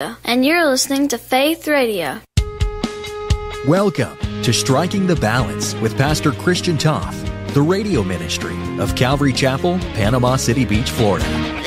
and you're listening to Faith Radio. Welcome to Striking the Balance with Pastor Christian Toth, the radio ministry of Calvary Chapel, Panama City Beach, Florida.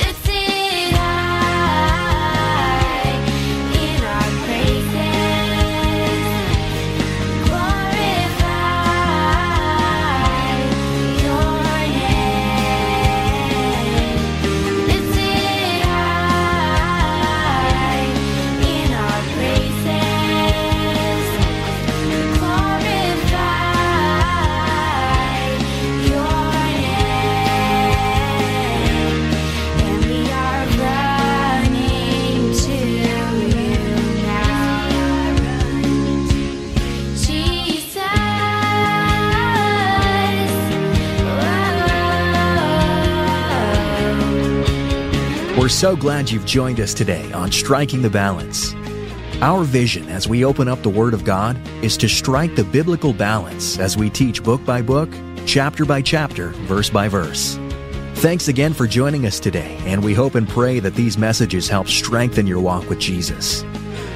We're so glad you've joined us today on Striking the Balance. Our vision as we open up the Word of God is to strike the biblical balance as we teach book by book, chapter by chapter, verse by verse. Thanks again for joining us today, and we hope and pray that these messages help strengthen your walk with Jesus.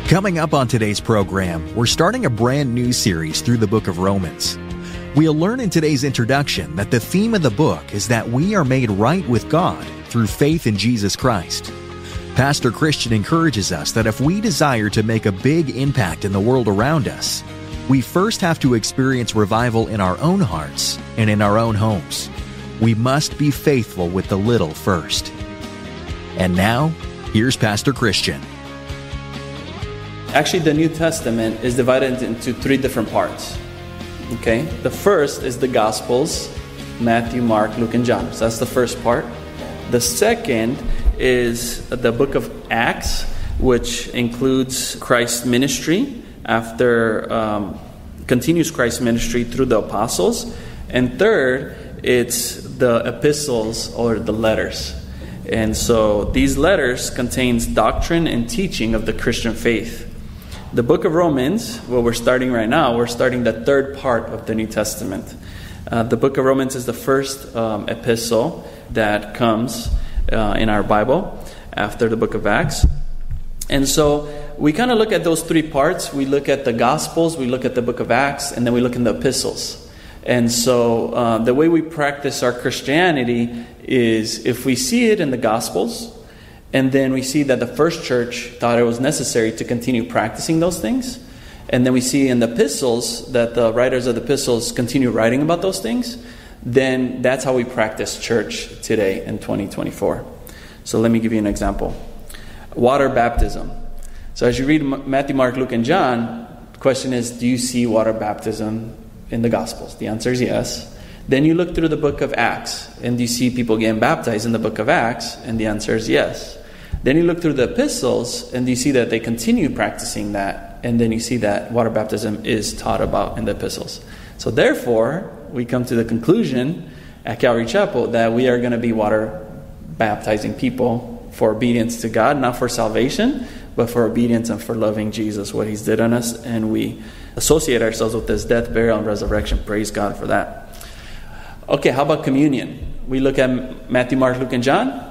Coming up on today's program, we're starting a brand new series through the book of Romans. We'll learn in today's introduction that the theme of the book is that we are made right with God through faith in Jesus Christ. Pastor Christian encourages us that if we desire to make a big impact in the world around us, we first have to experience revival in our own hearts and in our own homes. We must be faithful with the little first. And now, here's Pastor Christian. Actually, the New Testament is divided into three different parts. Okay? The first is the Gospels Matthew, Mark, Luke, and John. So that's the first part. The second is the book of Acts, which includes Christ's ministry after, um, continues Christ's ministry through the apostles. And third, it's the epistles or the letters. And so these letters contains doctrine and teaching of the Christian faith. The book of Romans, well, we're starting right now, we're starting the third part of the New Testament. Uh, the book of Romans is the first um, epistle that comes uh, in our Bible after the book of Acts. And so we kind of look at those three parts. We look at the Gospels, we look at the book of Acts, and then we look in the epistles. And so uh, the way we practice our Christianity is if we see it in the Gospels, and then we see that the first church thought it was necessary to continue practicing those things. And then we see in the epistles that the writers of the epistles continue writing about those things. Then that's how we practice church today in 2024. So let me give you an example water baptism. So as you read Matthew, Mark, Luke, and John, the question is do you see water baptism in the Gospels? The answer is yes. Then you look through the book of Acts, and you see people getting baptized in the book of Acts, and the answer is yes. Then you look through the epistles, and you see that they continue practicing that, and then you see that water baptism is taught about in the epistles. So, therefore, we come to the conclusion at Calvary Chapel that we are going to be water baptizing people for obedience to God, not for salvation, but for obedience and for loving Jesus, what He's did on us, and we associate ourselves with His death, burial, and resurrection. Praise God for that. Okay, how about communion? We look at Matthew, Mark, Luke, and John.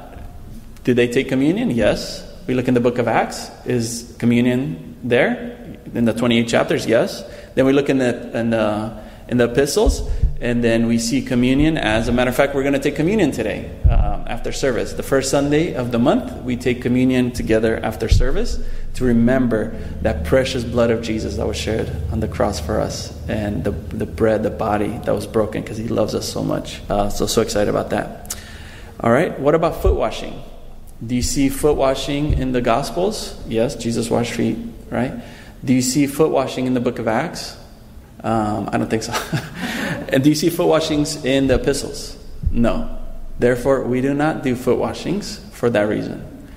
Did they take communion? Yes. We look in the book of Acts. Is communion there in the 28 chapters? Yes. Then we look in the in the in the epistles, and then we see communion. As a matter of fact, we're going to take communion today um, after service. The first Sunday of the month, we take communion together after service to remember that precious blood of Jesus that was shed on the cross for us, and the the bread, the body that was broken because He loves us so much. Uh, so so excited about that. All right. What about foot washing? Do you see foot washing in the Gospels? Yes, Jesus washed feet, right? Do you see foot washing in the book of Acts? Um, I don't think so. and do you see foot washings in the epistles? No. Therefore, we do not do foot washings for that reason.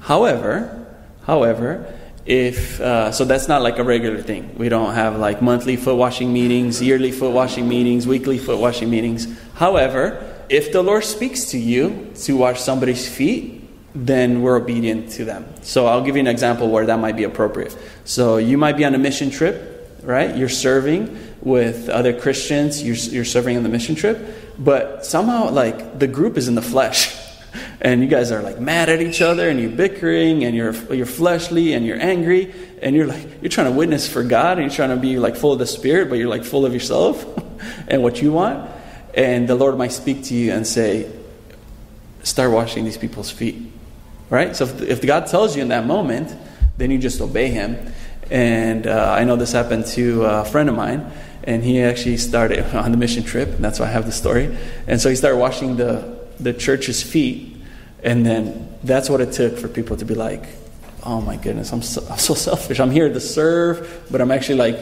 However, however, if uh, so, that's not like a regular thing. We don't have like monthly foot washing meetings, yearly foot washing meetings, weekly foot washing meetings. However, if the Lord speaks to you to wash somebody's feet, then we're obedient to them. So I'll give you an example where that might be appropriate. So you might be on a mission trip, right? You're serving with other Christians, you're, you're serving on the mission trip, but somehow, like, the group is in the flesh. and you guys are like mad at each other and you're bickering and you're you're fleshly and you're angry and you're like you're trying to witness for God and you're trying to be like full of the spirit but you're like full of yourself and what you want and the Lord might speak to you and say start washing these people's feet right so if, if God tells you in that moment then you just obey him and uh, I know this happened to a friend of mine and he actually started on the mission trip and that's why I have the story and so he started washing the the church's feet and then that's what it took for people to be like, oh my goodness, I'm so, I'm so selfish. I'm here to serve, but I'm actually like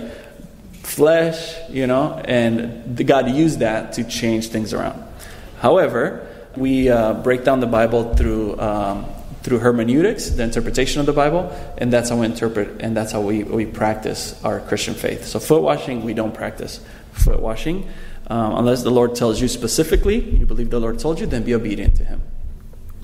flesh, you know, and the God used that to change things around. However, we uh, break down the Bible through um, through hermeneutics, the interpretation of the Bible, and that's how we interpret and that's how we, we practice our Christian faith. So foot washing, we don't practice foot washing. Um, unless the Lord tells you specifically, you believe the Lord told you, then be obedient to Him.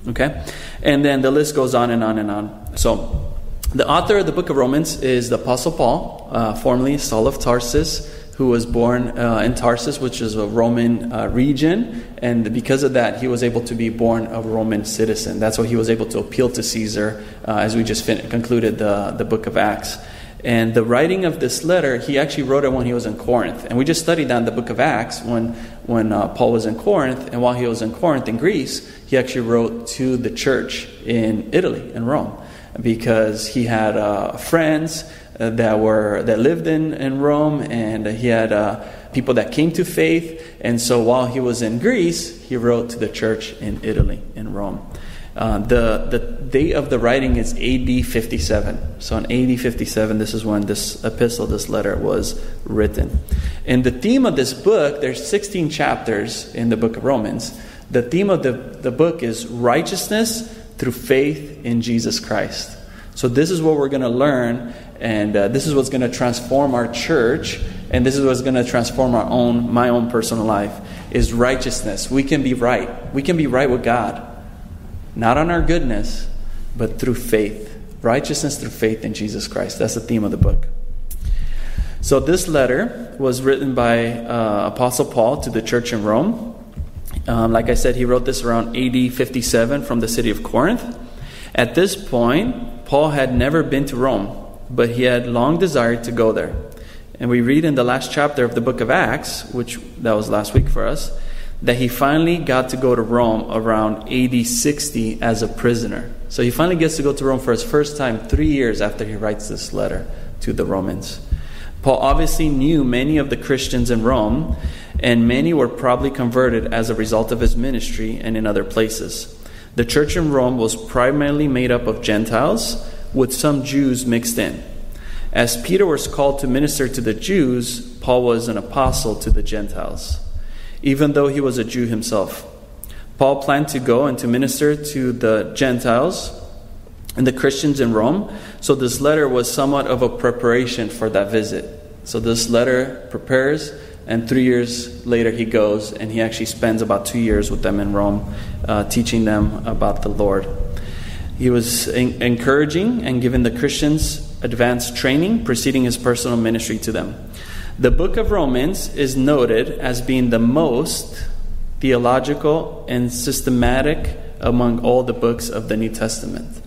Okay? And then the list goes on and on and on. So, the author of the book of Romans is the Apostle Paul, uh, formerly Saul of Tarsus, who was born uh, in Tarsus, which is a Roman uh, region. And because of that, he was able to be born a Roman citizen. That's why he was able to appeal to Caesar uh, as we just fin- concluded the, the book of Acts. And the writing of this letter, he actually wrote it when he was in Corinth. And we just studied that in the book of Acts when, when uh, Paul was in Corinth. And while he was in Corinth, in Greece, he actually wrote to the church in Italy, in Rome, because he had uh, friends uh, that, were, that lived in, in Rome, and he had uh, people that came to faith. And so while he was in Greece, he wrote to the church in Italy, in Rome. Uh, the, the date of the writing is AD 57. So in AD 57, this is when this epistle, this letter was written. And the theme of this book, there's 16 chapters in the book of Romans. The theme of the, the book is righteousness through faith in Jesus Christ. So this is what we're going to learn, and uh, this is what's going to transform our church, and this is what's going to transform our own, my own personal life, is righteousness. We can be right. We can be right with God not on our goodness, but through faith. Righteousness through faith in Jesus Christ. That's the theme of the book. So, this letter was written by uh, Apostle Paul to the church in Rome. Um, like I said, he wrote this around AD 57 from the city of Corinth. At this point, Paul had never been to Rome, but he had long desired to go there. And we read in the last chapter of the book of Acts, which that was last week for us, that he finally got to go to Rome around AD 60 as a prisoner. So he finally gets to go to Rome for his first time three years after he writes this letter to the Romans. Paul obviously knew many of the Christians in Rome, and many were probably converted as a result of his ministry and in other places. The church in Rome was primarily made up of Gentiles, with some Jews mixed in. As Peter was called to minister to the Jews, Paul was an apostle to the Gentiles even though he was a Jew himself. Paul planned to go and to minister to the Gentiles and the Christians in Rome, so this letter was somewhat of a preparation for that visit. So this letter prepares, and three years later he goes, and he actually spends about two years with them in Rome, uh, teaching them about the Lord. He was in- encouraging and giving the Christians advanced training, preceding his personal ministry to them. The book of Romans is noted as being the most theological and systematic among all the books of the New Testament.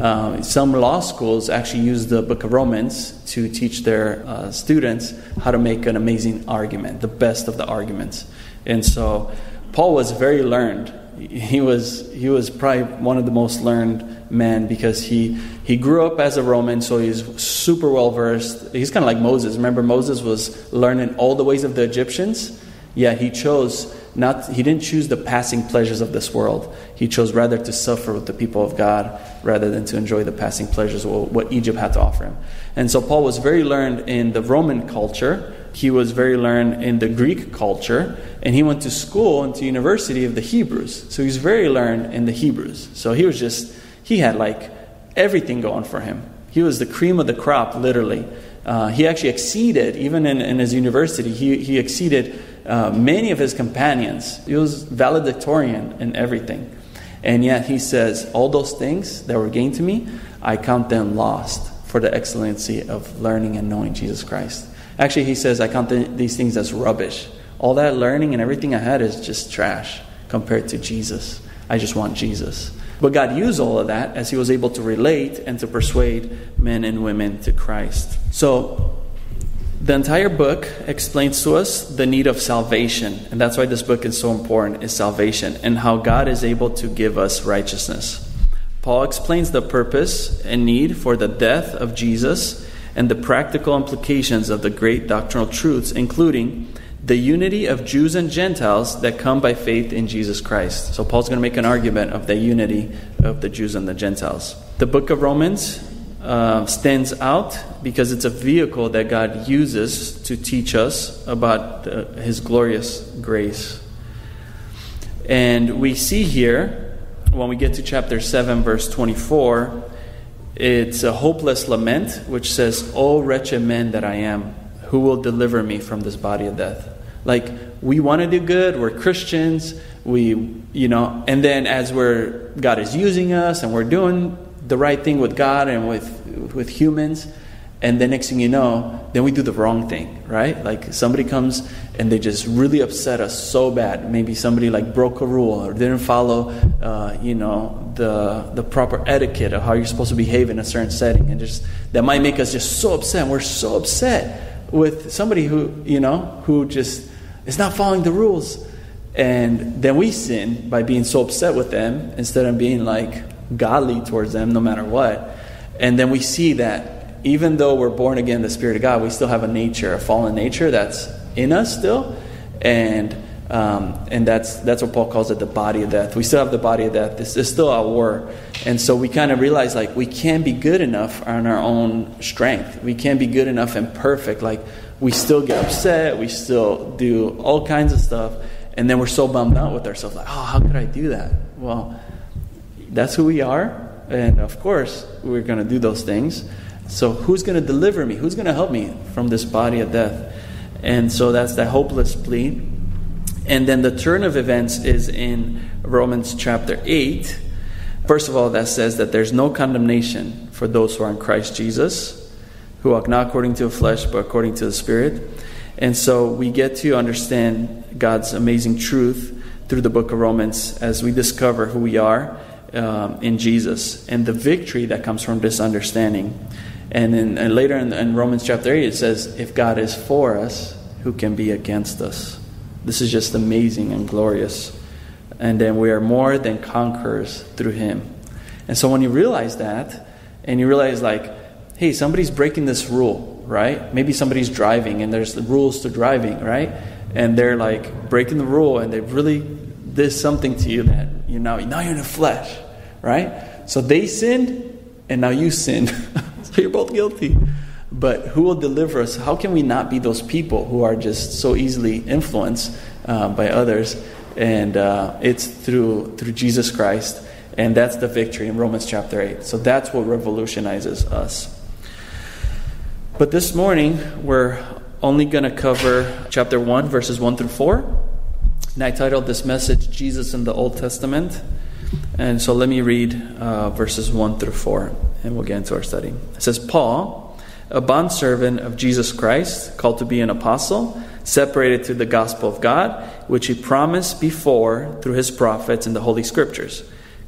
Uh, some law schools actually use the book of Romans to teach their uh, students how to make an amazing argument, the best of the arguments. And so Paul was very learned. He was, he was probably one of the most learned men because he, he grew up as a Roman, so he's super well versed. He's kind of like Moses. Remember, Moses was learning all the ways of the Egyptians? Yeah, he chose not, he didn't choose the passing pleasures of this world. He chose rather to suffer with the people of God rather than to enjoy the passing pleasures of what Egypt had to offer him. And so Paul was very learned in the Roman culture. He was very learned in the Greek culture. And he went to school and to university of the Hebrews. So he was very learned in the Hebrews. So he was just, he had like everything going for him. He was the cream of the crop, literally. Uh, he actually exceeded, even in, in his university, he, he exceeded uh, many of his companions. He was valedictorian in everything. And yet he says, All those things that were gained to me, I count them lost for the excellency of learning and knowing Jesus Christ. Actually, he says, I count the, these things as rubbish. All that learning and everything I had is just trash compared to Jesus. I just want Jesus. But God used all of that as He was able to relate and to persuade men and women to Christ. So, the entire book explains to us the need of salvation, and that's why this book is so important is salvation and how God is able to give us righteousness. Paul explains the purpose and need for the death of Jesus and the practical implications of the great doctrinal truths, including the unity of Jews and Gentiles that come by faith in Jesus Christ. So, Paul's going to make an argument of the unity of the Jews and the Gentiles. The book of Romans uh, stands out because it's a vehicle that God uses to teach us about uh, His glorious grace. And we see here, when we get to chapter 7, verse 24, it's a hopeless lament which says, O wretched man that I am, who will deliver me from this body of death? Like, we want to do good, we're Christians, we, you know, and then as we're, God is using us and we're doing the right thing with God and with, with humans, and the next thing you know, then we do the wrong thing, right? Like somebody comes and they just really upset us so bad. Maybe somebody like broke a rule or didn't follow, uh, you know, the the proper etiquette of how you're supposed to behave in a certain setting, and just that might make us just so upset. We're so upset with somebody who you know who just is not following the rules, and then we sin by being so upset with them instead of being like godly towards them, no matter what. And then we see that even though we're born again, the Spirit of God, we still have a nature, a fallen nature that's in us still, and um, and that's that's what Paul calls it, the body of death. We still have the body of death. This is still our war, and so we kind of realize like we can't be good enough on our own strength. We can't be good enough and perfect. Like we still get upset. We still do all kinds of stuff, and then we're so bummed out with ourselves. Like, oh, how could I do that? Well, that's who we are, and of course we're going to do those things. So, who's going to deliver me? Who's going to help me from this body of death? And so that's that hopeless plea. And then the turn of events is in Romans chapter 8. First of all, that says that there's no condemnation for those who are in Christ Jesus, who walk not according to the flesh, but according to the Spirit. And so we get to understand God's amazing truth through the book of Romans as we discover who we are um, in Jesus and the victory that comes from this understanding. And, then and later in, in, Romans chapter 8, it says, If God is for us, who can be against us? This is just amazing and glorious. And then we are more than conquerors through Him. And so when you realize that, and you realize, like, hey, somebody's breaking this rule, right? Maybe somebody's driving, and there's the rules to driving, right? And they're like breaking the rule, and they've really did something to you that you know, now you're in the flesh, right? So they sinned, and now you sinned. So you're both guilty. But who will deliver us? How can we not be those people who are just so easily influenced uh, by others? And uh, it's through through Jesus Christ, and that's the victory in Romans chapter eight. So that's what revolutionizes us. But this morning we're only going to cover chapter one, verses one through four. And I titled this message "Jesus in the Old Testament." And so let me read uh, verses 1 through 4, and we'll get into our study. It says, Paul, a bondservant of Jesus Christ, called to be an apostle, separated through the gospel of God, which he promised before through his prophets in the Holy Scriptures,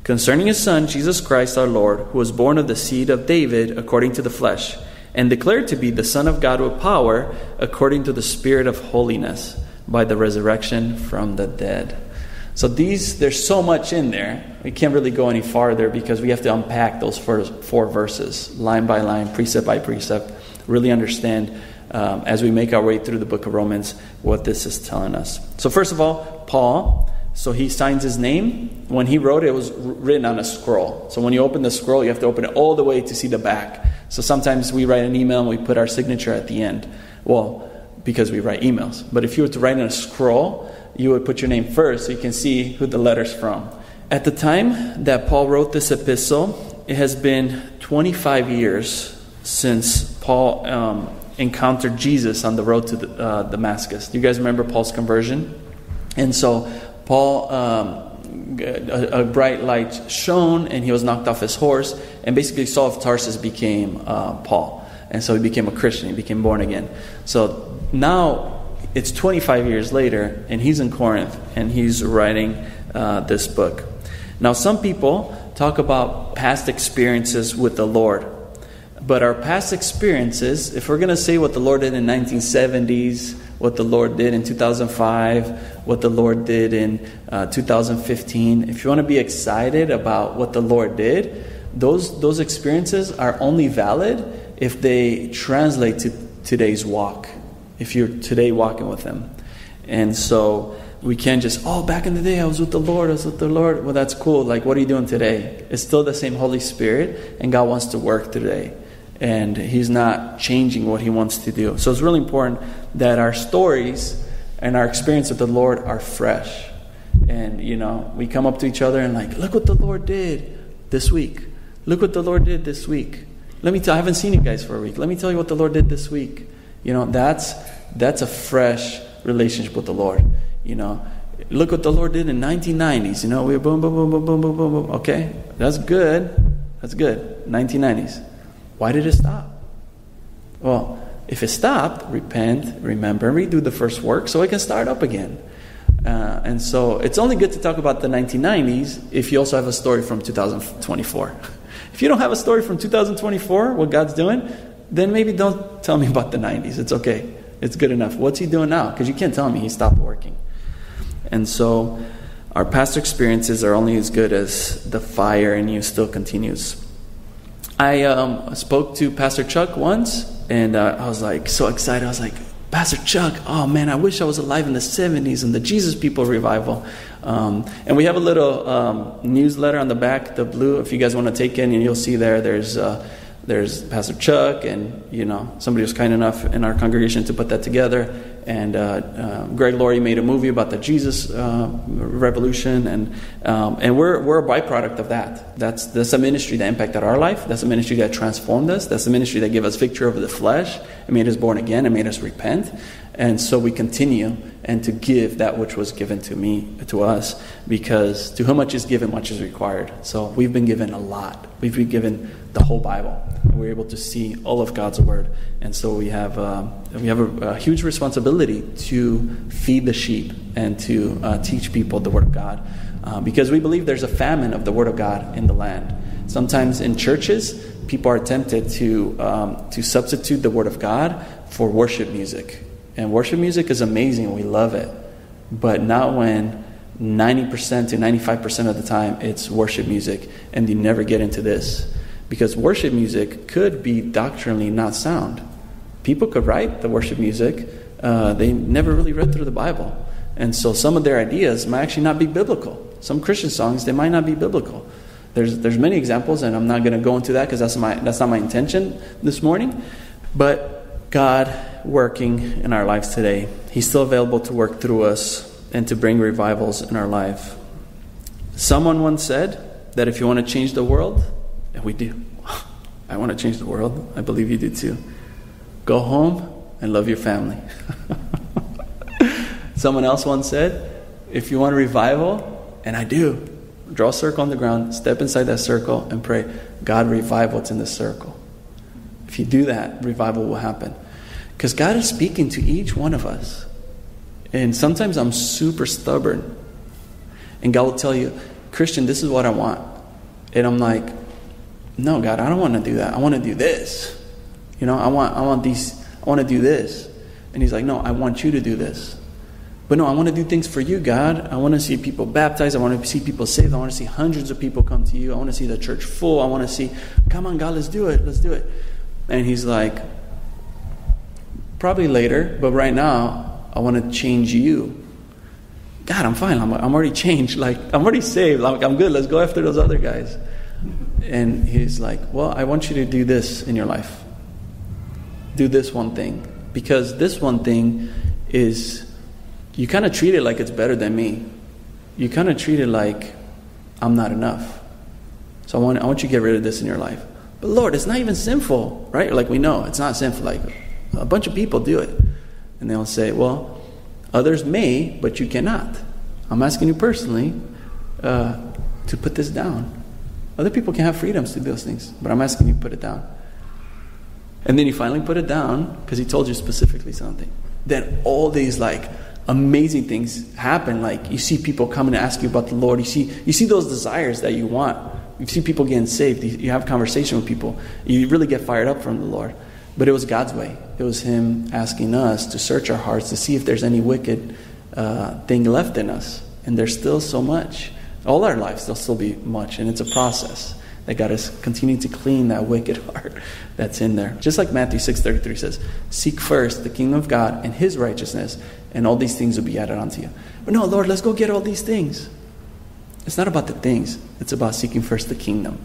concerning his Son, Jesus Christ our Lord, who was born of the seed of David according to the flesh, and declared to be the Son of God with power according to the Spirit of holiness, by the resurrection from the dead. So these, there's so much in there. We can't really go any farther because we have to unpack those first four verses, line by line, precept by precept, really understand um, as we make our way through the book of Romans what this is telling us. So first of all, Paul. So he signs his name. When he wrote it, it was written on a scroll. So when you open the scroll, you have to open it all the way to see the back. So sometimes we write an email and we put our signature at the end. Well, because we write emails. But if you were to write in a scroll, you would put your name first so you can see who the letter's from. At the time that Paul wrote this epistle, it has been 25 years since Paul um, encountered Jesus on the road to the, uh, Damascus. Do you guys remember Paul's conversion? And so Paul, um, a, a, bright light shone, and he was knocked off his horse, and basically Saul of Tarsus became uh, Paul. And so he became a Christian, he became born again. So now it's 25 years later, and he's in Corinth, and he's writing uh, this book. Now, some people talk about past experiences with the Lord. But our past experiences, if we're going to say what the Lord did in 1970s, what the Lord did in 2005, what the Lord did in uh, 2015, if you want to be excited about what the Lord did, those, those experiences are only valid if they translate to today's walk, if you're today walking with Him. And so we can't just, oh, back in the day I was with the Lord, I was with the Lord. Well, that's cool. Like, what are you doing today? It's still the same Holy Spirit, and God wants to work today. And He's not changing what He wants to do. So it's really important that our stories and our experience with the Lord are fresh. And, you know, we come up to each other and, like, look what the Lord did this week. Look what the Lord did this week. Let me tell I haven't seen you guys for a week. Let me tell you what the Lord did this week. You know, that's that's a fresh relationship with the Lord. You know, look what the Lord did in 1990s. You know, we were boom, boom, boom, boom, boom, boom, boom, boom. Okay, that's good. That's good. 1990s. Why did it stop? Well, if it stopped, repent, remember, and redo the first work so it can start up again. Uh, and so it's only good to talk about the 1990s if you also have a story from 2024. If you don't have a story from 2024, what God's doing, then maybe don't tell me about the 90s. It's okay. It's good enough. What's He doing now? Because you can't tell me He stopped working. And so our past experiences are only as good as the fire in you still continues. I um, spoke to Pastor Chuck once, and uh, I was like so excited. I was like, Pastor Chuck, oh man, I wish I was alive in the 70s and the Jesus People revival. Um, and we have a little um, newsletter on the back, the blue, if you guys want to take in, and you'll see there, there's, uh, there's Pastor Chuck, and, you know, somebody was kind enough in our congregation to put that together. And uh, uh, Greg Laurie made a movie about the Jesus uh, revolution, and, um, and we're, we're a byproduct of that. That's, that's a ministry that impacted our life. That's a ministry that transformed us. That's a ministry that gave us victory over the flesh. It made us born again. It made us repent. And so we continue and to give that which was given to me, to us, because to whom much is given, much is required. So we've been given a lot. We've been given the whole Bible. We're able to see all of God's word. And so we have, uh, we have a, a, huge responsibility to feed the sheep and to uh, teach people the word of God. Uh, because we believe there's a famine of the word of God in the land. Sometimes in churches, people are tempted to, um, to substitute the word of God for worship music and worship music is amazing, we love it. But not when 90% to 95% of the time it's worship music and you never get into this. Because worship music could be doctrinally not sound. People could write the worship music, uh, they never really read through the Bible. And so some of their ideas might actually not be biblical. Some Christian songs, they might not be biblical. There's, there's many examples, and I'm not going to go into that because that's, my, that's not my intention this morning. But God working in our lives today. He's still available to work through us and to bring revivals in our life. Someone once said that if you want to change the world, and we do, I want to change the world. I believe you do too. Go home and love your family. Someone else once said, if you want a revival, and I do, draw a circle on the ground, step inside that circle, and pray, God, revive what's in the circle. If you do that, revival will happen. Because God is speaking to each one of us. And sometimes I'm super stubborn. And God will tell you, Christian, this is what I want. And I'm like, no, God, I don't want to do that. I want to do this. You know, I want, I want these, I want to do this. And he's like, no, I want you to do this. But no, I want to do things for you, God. I want to see people baptized. I want to see people saved. I want to see hundreds of people come to you. I want to see the church full. I want to see, come on, God, let's do it. Let's do it. And he's like, Probably later, but right now, I want to change you. God, I'm fine. I'm, I'm already changed. Like, I'm already saved. I'm, I'm good. Let's go after those other guys. And he's like, Well, I want you to do this in your life. Do this one thing. Because this one thing is, you kind of treat it like it's better than me. You kind of treat it like I'm not enough. So I want, I want you to get rid of this in your life. But Lord, it's not even sinful, right? Like we know, it's not sinful. Like, a bunch of people do it. And they'll say, well, others may, but you cannot. I'm asking you personally uh, to put this down. Other people can have freedoms to do those things, but I'm asking you to put it down. And then you finally put it down because he told you specifically something. Then all these like amazing things happen. Like you see people coming to ask you about the Lord. You see, you see those desires that you want. You see people getting saved. You, you have conversation with people. You really get fired up from the Lord. But it was God's way. It was Him asking us to search our hearts to see if there's any wicked uh, thing left in us. And there's still so much. All our lives, there'll still be much. And it's a process that God is continuing to clean that wicked heart that's in there. Just like Matthew 6.33 says, Seek first the kingdom of God and His righteousness, and all these things will be added unto you. But no, Lord, let's go get all these things. It's not about the things. It's about seeking first the kingdom.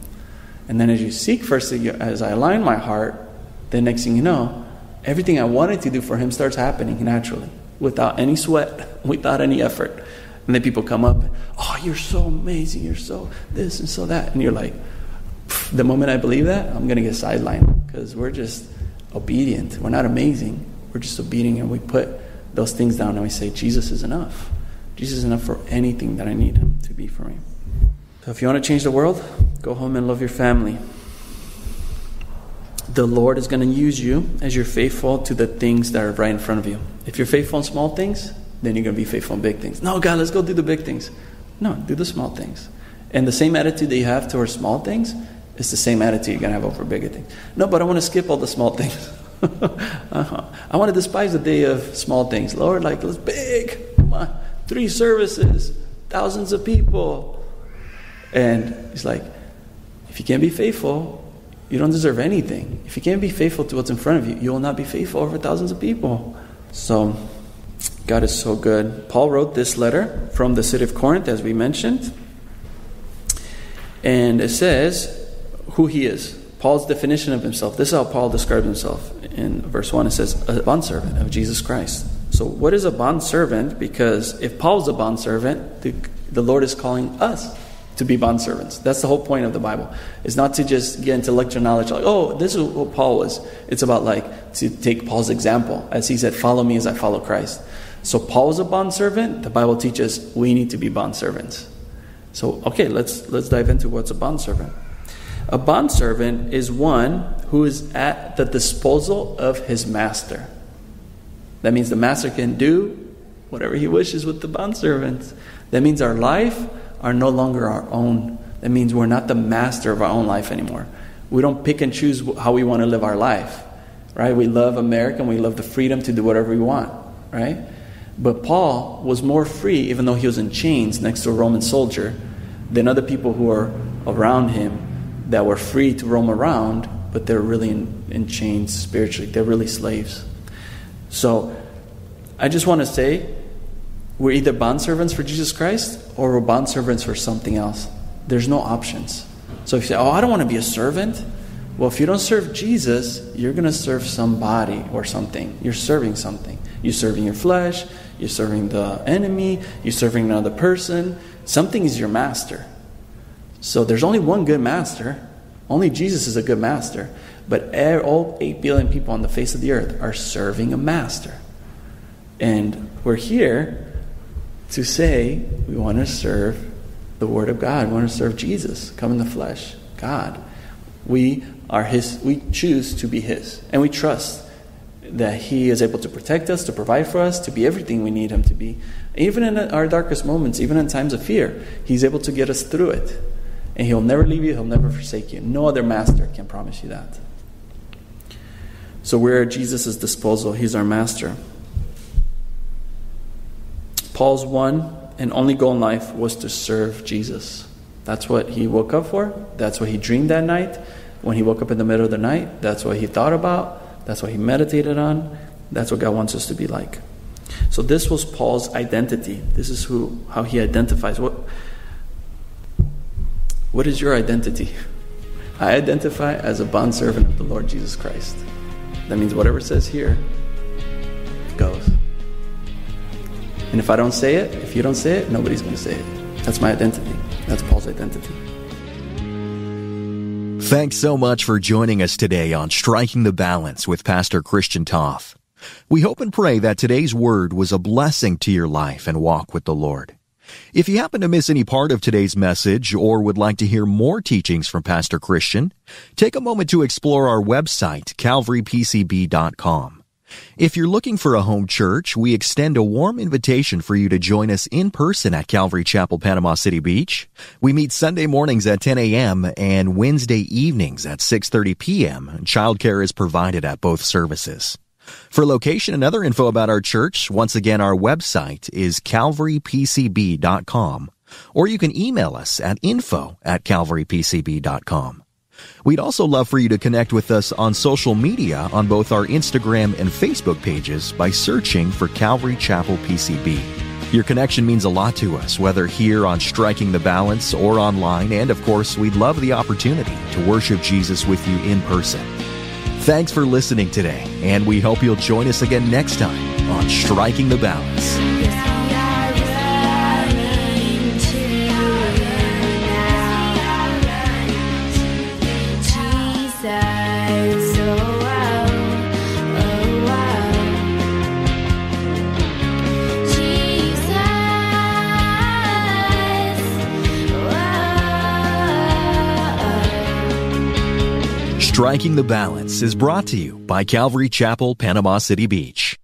And then as you seek first, as I align my heart, then next thing you know, everything I wanted to do for him starts happening naturally, without any sweat, without any effort. And then people come up, oh, you're so amazing, you're so this and so that. And you're like, the moment I believe that, I'm going to get sidelined because we're just obedient. We're not amazing. We're just obedient and we put those things down and we say, Jesus is enough. Jesus is enough for anything that I need him to be for me. So if you want to change the world, go home and love your family the Lord is going to use you as you're faithful to the things that are right in front of you. If you're faithful in small things, then you're going to be faithful in big things. No, God, let's go do the big things. No, do the small things. And the same attitude that you have towards small things is the same attitude you're going to have over bigger things. No, but I want to skip all the small things. uh-huh. I want to despise the day of small things. Lord, like, let's big. Come on. Three services, thousands of people. And he's like, if you can't be faithful, you don't deserve anything. If you can't be faithful to what's in front of you, you will not be faithful over thousands of people. So, God is so good. Paul wrote this letter from the city of Corinth, as we mentioned. And it says who he is. Paul's definition of himself. This is how Paul describes himself. In verse 1, it says, a bondservant of Jesus Christ. So, what is a bondservant? Because if Paul's a bondservant, the, the Lord is calling us to be bondservants. That's the whole point of the Bible. It's not to just get intellectual knowledge like, oh, this is what Paul was. It's about like to take Paul's example. As he said, follow me as I follow Christ. So Paul was a bondservant. The Bible teaches we need to be bondservants. So okay, let's let's dive into what's a bondservant. A bondservant is one who is at the disposal of his master. That means the master can do whatever he wishes with the bondservant. That means our life are no longer our own. That means we're not the master of our own life anymore. We don't pick and choose how we want to live our life, right? We love America and we love the freedom to do whatever we want, right? But Paul was more free, even though he was in chains next to a Roman soldier, than other people who were around him that were free to roam around, but they're really in, in chains spiritually. They're really slaves. So I just want to say we're either bondservants for Jesus Christ or we're bondservants for something else. There's no options. So if you say, oh, I don't want to be a servant, well, if you don't serve Jesus, you're going to serve somebody or something. You're serving something. You're serving your flesh, you're serving the enemy, you're serving another person. Something is your master. So there's only one good master. Only Jesus is a good master. But all 8 billion people on the face of the earth are serving a master. And we're here to say we want to serve the Word of God. We want to serve Jesus, come in the flesh, God. We are His. We choose to be His, and we trust that He is able to protect us, to provide for us, to be everything we need Him to be. Even in our darkest moments, even in times of fear, He's able to get us through it. And He'll never leave you, He'll never forsake you. No other master can promise you that. So we're at Jesus' disposal, He's our master. Paul's one and only goal in life was to serve Jesus. That's what he woke up for. That's what he dreamed that night. When he woke up in the middle of the night, that's what he thought about. That's what he meditated on. That's what God wants us to be like. So this was Paul's identity. This is who how he identifies. What what is your identity? I identify as a bondservant of the Lord Jesus Christ. That means whatever says here goes. And if I don't say it, if you don't say it, nobody's going to say it. That's my identity. That's Paul's identity. Thanks so much for joining us today on Striking the Balance with Pastor Christian Toth. We hope and pray that today's word was a blessing to your life and walk with the Lord. If you happen to miss any part of today's message or would like to hear more teachings from Pastor Christian, take a moment to explore our website, calvarypcb.com. If you're looking for a home church, we extend a warm invitation for you to join us in person at Calvary Chapel, Panama City Beach. We meet Sunday mornings at 10 a.m. and Wednesday evenings at 6.30 p.m. Childcare is provided at both services. For location and other info about our church, once again, our website is calvarypcb.com, or you can email us at info at calvarypcb.com. We'd also love for you to connect with us on social media on both our Instagram and Facebook pages by searching for Calvary Chapel PCB. Your connection means a lot to us, whether here on Striking the Balance or online, and of course, we'd love the opportunity to worship Jesus with you in person. Thanks for listening today, and we hope you'll join us again next time on Striking the Balance. Striking the Balance is brought to you by Calvary Chapel, Panama City Beach.